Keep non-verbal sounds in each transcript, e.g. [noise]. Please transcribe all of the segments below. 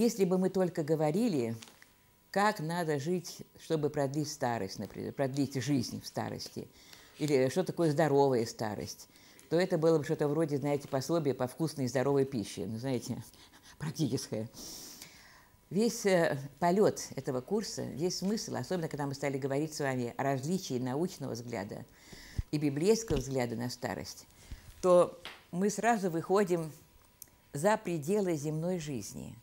Если бы мы только говорили, как надо жить, чтобы продлить старость, например, продлить жизнь в старости, или что такое здоровая старость, то это было бы что-то вроде, знаете, пособия по вкусной и здоровой пище, ну, знаете, [laughs] практическое. Весь э, полет этого курса, весь смысл, особенно когда мы стали говорить с вами о различии научного взгляда и библейского взгляда на старость, то мы сразу выходим за пределы земной жизни.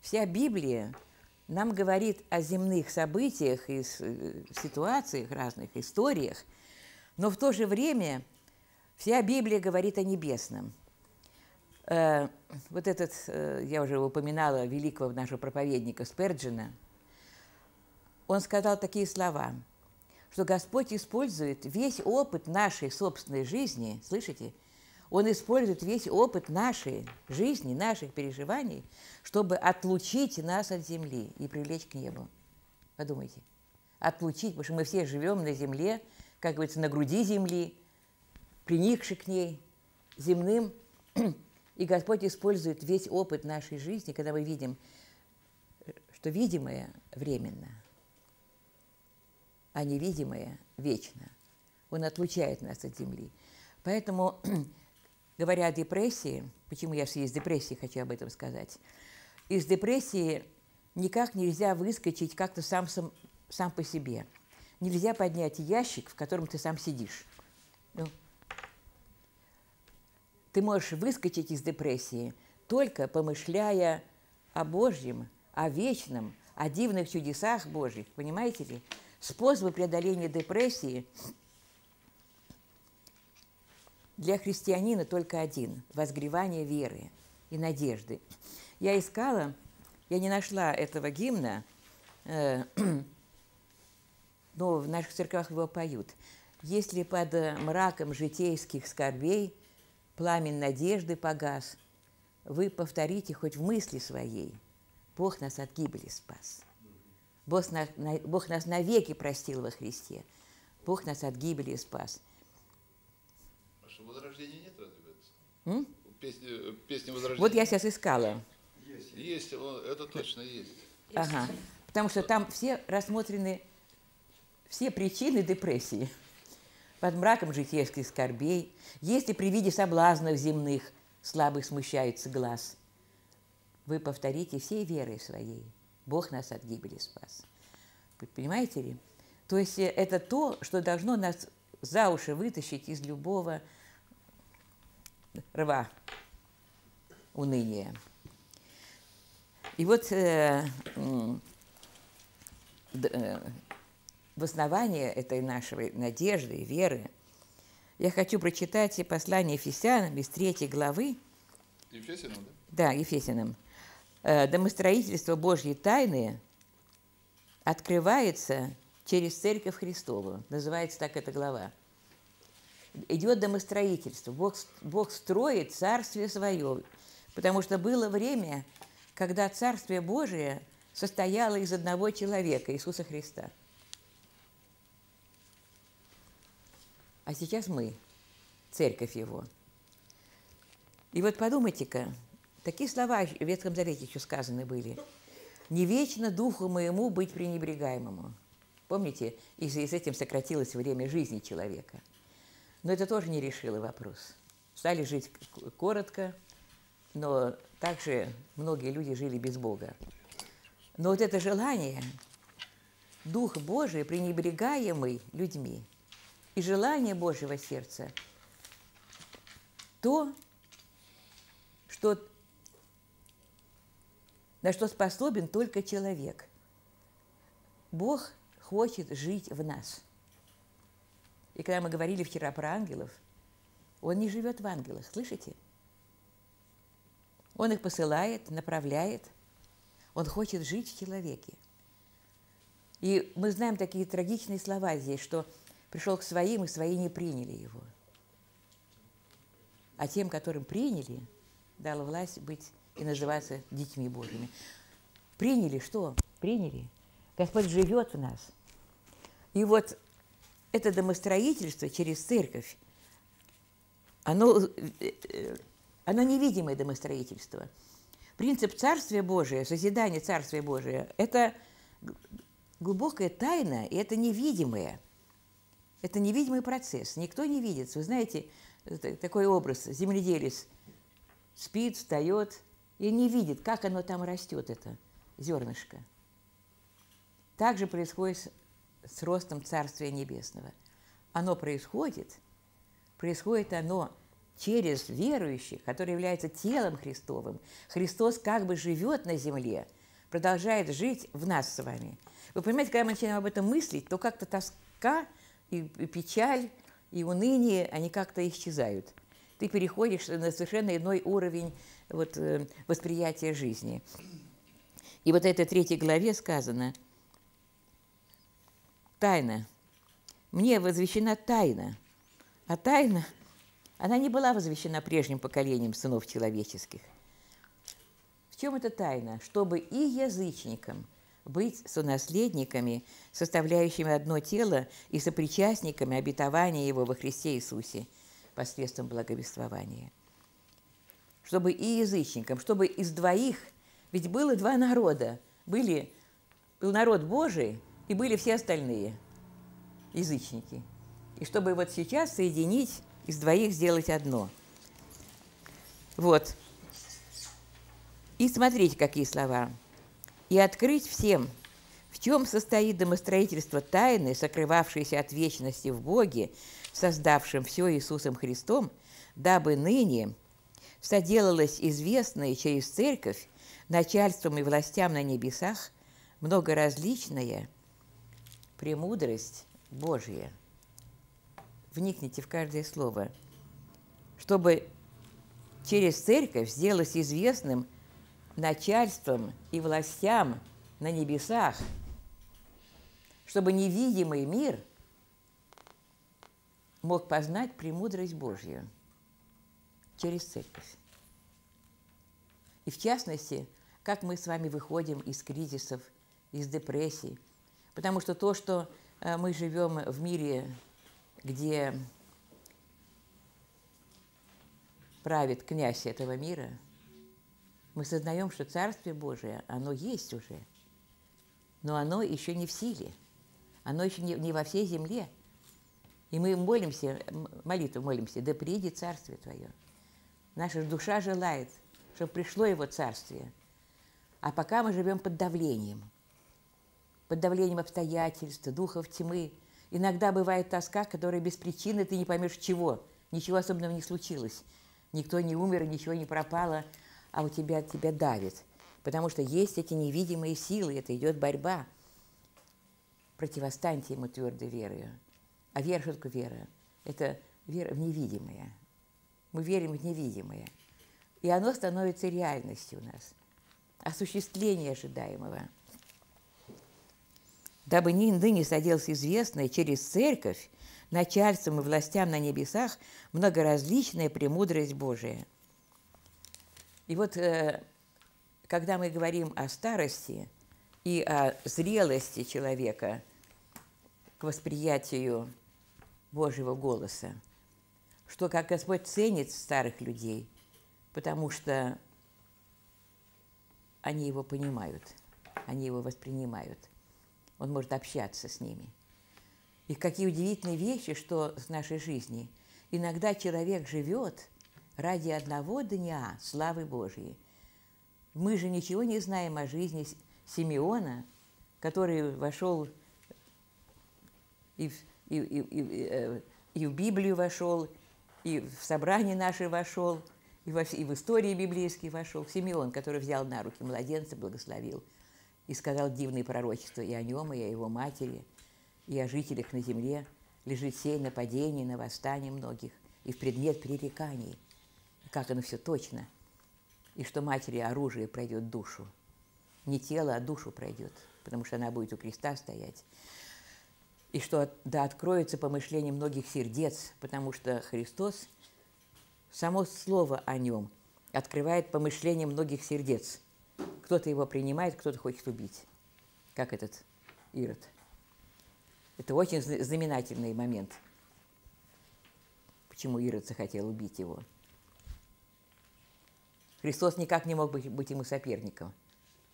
Вся Библия нам говорит о земных событиях и э, ситуациях разных, историях, но в то же время вся Библия говорит о небесном. Э, вот этот, э, я уже упоминала великого нашего проповедника Сперджина, он сказал такие слова, что Господь использует весь опыт нашей собственной жизни, слышите, он использует весь опыт нашей жизни, наших переживаний, чтобы отлучить нас от земли и привлечь к небу. Подумайте. Отлучить, потому что мы все живем на земле, как говорится, на груди земли, приникши к ней, земным. И Господь использует весь опыт нашей жизни, когда мы видим, что видимое временно, а невидимое вечно. Он отлучает нас от земли. Поэтому говоря о депрессии, почему я в связи с депрессией хочу об этом сказать, из депрессии никак нельзя выскочить как-то сам, сам, сам по себе. Нельзя поднять ящик, в котором ты сам сидишь. Ну, ты можешь выскочить из депрессии, только помышляя о Божьем, о вечном, о дивных чудесах Божьих. Понимаете ли? Способы преодоления депрессии для христианина только один – возгревание веры и надежды. Я искала, я не нашла этого гимна, э, [clears throat] но в наших церквях его поют. «Если под мраком житейских скорбей пламень надежды погас, вы повторите хоть в мысли своей, Бог нас от гибели спас. Бог, на, Бог нас навеки простил во Христе. Бог нас от гибели спас возрождения нет разве М? Песни, песни возрождения. Вот я сейчас искала. Есть, есть это точно есть. Ага. Потому что там все рассмотрены все причины депрессии. Под мраком житейских скорбей, если при виде соблазнов земных слабых смущается глаз, вы повторите всей верой своей. Бог нас от гибели спас. Понимаете ли? То есть э, это то, что должно нас за уши вытащить из любого рва, уныния. И вот э, э, в основании этой нашей надежды и веры я хочу прочитать послание Ефесянам из третьей главы. Ефесянам, да? Да, Ефесянам. Э, Домостроительство Божьей тайны открывается через Церковь Христову. Называется так эта глава идет домостроительство. Бог, Бог строит царствие свое. Потому что было время, когда царствие Божие состояло из одного человека, Иисуса Христа. А сейчас мы, церковь Его. И вот подумайте-ка, такие слова в Ветхом Завете еще сказаны были. «Не вечно духу моему быть пренебрегаемому». Помните, и с этим сократилось время жизни человека – но это тоже не решило вопрос. Стали жить коротко, но также многие люди жили без Бога. Но вот это желание, Дух Божий, пренебрегаемый людьми, и желание Божьего сердца, то, что, на что способен только человек. Бог хочет жить в нас – и когда мы говорили вчера про ангелов, он не живет в ангелах, слышите? Он их посылает, направляет. Он хочет жить в человеке. И мы знаем такие трагичные слова здесь, что пришел к своим, и свои не приняли его. А тем, которым приняли, дала власть быть и называться детьми Божьими. Приняли что? Приняли. Господь живет в нас. И вот это домостроительство через церковь, оно, оно невидимое домостроительство. принцип Царствия Божия, созидание Царствия Божия – это глубокая тайна, и это невидимое. Это невидимый процесс, никто не видит. Вы знаете, такой образ, земледелец спит, встает и не видит, как оно там растет, это зернышко. Так же происходит с ростом Царствия Небесного. Оно происходит, происходит оно через верующих, которые являются телом Христовым. Христос как бы живет на земле, продолжает жить в нас с вами. Вы понимаете, когда мы начинаем об этом мыслить, то как-то тоска и печаль, и уныние, они как-то исчезают. Ты переходишь на совершенно иной уровень вот, э, восприятия жизни. И вот этой третьей главе сказано «Тайна. Мне возвещена тайна». А тайна – она не была возвещена прежним поколением сынов человеческих. В чем эта тайна? Чтобы и язычникам быть сонаследниками, составляющими одно тело и сопричастниками обетования Его во Христе Иисусе посредством благовествования. Чтобы и язычникам, чтобы из двоих, ведь было два народа, были, был народ Божий и были все остальные язычники. И чтобы вот сейчас соединить из двоих сделать одно. Вот. И смотрите, какие слова. «И открыть всем, в чем состоит домостроительство тайны, сокрывавшейся от вечности в Боге, создавшем все Иисусом Христом, дабы ныне соделалось известное через Церковь начальством и властям на небесах многоразличная премудрость Божья» вникните в каждое слово, чтобы через церковь сделать известным начальством и властям на небесах, чтобы невидимый мир мог познать премудрость Божью через церковь. И в частности, как мы с вами выходим из кризисов, из депрессий. Потому что то, что э, мы живем в мире где правит князь этого мира, мы сознаем, что Царствие Божие, оно есть уже, но оно еще не в силе, оно еще не, не во всей земле. И мы молимся, молитву молимся, да придет Царствие Твое. Наша душа желает, чтобы пришло Его Царствие. А пока мы живем под давлением, под давлением обстоятельств, духов тьмы – Иногда бывает тоска, которая без причины ты не поймешь чего. Ничего особенного не случилось. Никто не умер, ничего не пропало, а у тебя тебя давит. Потому что есть эти невидимые силы, это идет борьба. Противостаньте ему твердой верою. А вера, что такое вера? Это вера в невидимое. Мы верим в невидимое. И оно становится реальностью у нас. Осуществление ожидаемого – дабы ныне садился известное через церковь начальством и властям на небесах многоразличная премудрость Божия. И вот э, когда мы говорим о старости и о зрелости человека к восприятию Божьего голоса, что как Господь ценит старых людей, потому что они его понимают, они его воспринимают – он может общаться с ними. И какие удивительные вещи, что в нашей жизни. Иногда человек живет ради одного дня славы Божьей. Мы же ничего не знаем о жизни Симеона, который вошел и и, и, и, э, и в Библию вошел, и в собрание наше вошел, и, во, и в истории библейские вошел. Симеон, который взял на руки младенца, благословил – и сказал дивные пророчества и о нем, и о его матери, и о жителях на земле, лежит сей нападений, на восстание многих, и в предмет пререканий. Как оно все точно. И что матери оружие пройдет душу. Не тело, а душу пройдет, потому что она будет у креста стоять. И что да откроется помышление многих сердец, потому что Христос, само слово о нем, открывает помышление многих сердец – кто-то его принимает, кто-то хочет убить, как этот Ирод. Это очень знаменательный момент. Почему Ирод захотел убить его? Христос никак не мог быть, быть ему соперником.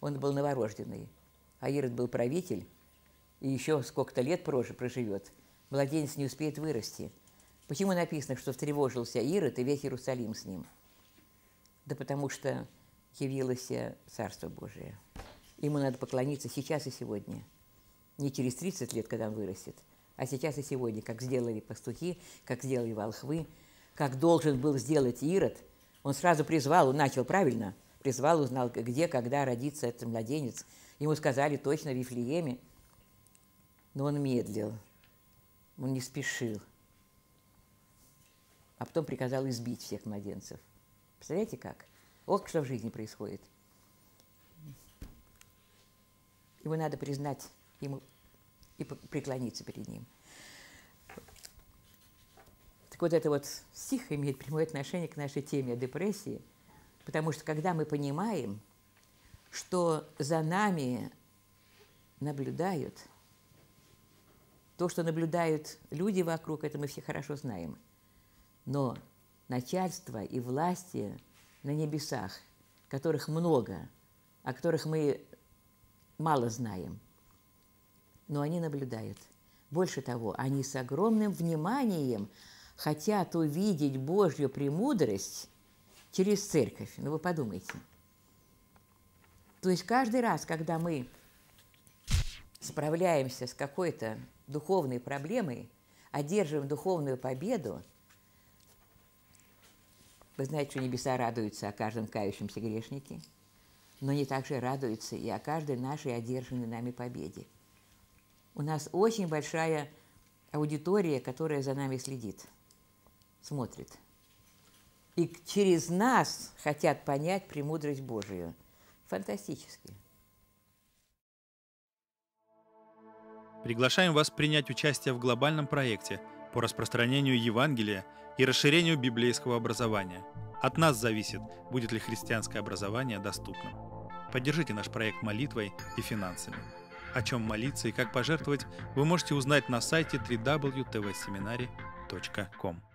Он был новорожденный. А Ирод был правитель, и еще сколько-то лет проживет. Младенец не успеет вырасти. Почему написано, что встревожился Ирод и весь Иерусалим с ним? Да потому что явилось Царство Божие. Ему надо поклониться сейчас и сегодня. Не через 30 лет, когда он вырастет, а сейчас и сегодня, как сделали пастухи, как сделали волхвы, как должен был сделать Ирод. Он сразу призвал, он начал правильно, призвал, узнал, где, когда родится этот младенец. Ему сказали точно в Вифлееме, но он медлил, он не спешил. А потом приказал избить всех младенцев. Представляете как? Вот что в жизни происходит. Его надо признать ему и преклониться перед ним. Так вот, это вот стих имеет прямое отношение к нашей теме о депрессии, потому что когда мы понимаем, что за нами наблюдают, то, что наблюдают люди вокруг, это мы все хорошо знаем. Но начальство и власти на небесах, которых много, о которых мы мало знаем, но они наблюдают. Больше того, они с огромным вниманием хотят увидеть Божью премудрость через церковь. Ну вы подумайте. То есть каждый раз, когда мы справляемся с какой-то духовной проблемой, одерживаем духовную победу, вы знаете, что небеса радуются о каждом кающемся грешнике, но они также радуются и о каждой нашей одержанной нами победе. У нас очень большая аудитория, которая за нами следит, смотрит. И через нас хотят понять премудрость Божию. Фантастически. Приглашаем вас принять участие в глобальном проекте по распространению Евангелия и расширению библейского образования. От нас зависит, будет ли христианское образование доступным. Поддержите наш проект молитвой и финансами. О чем молиться и как пожертвовать, вы можете узнать на сайте www.tvseminary.com.